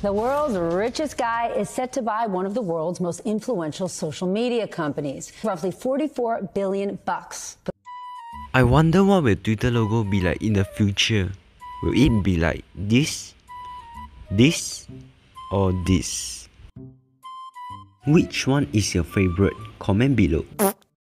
The world's richest guy is set to buy one of the world's most influential social media companies, roughly 44 billion bucks. I wonder what will Twitter logo be like in the future. Will it be like this, this, or this? Which one is your favorite? Comment below.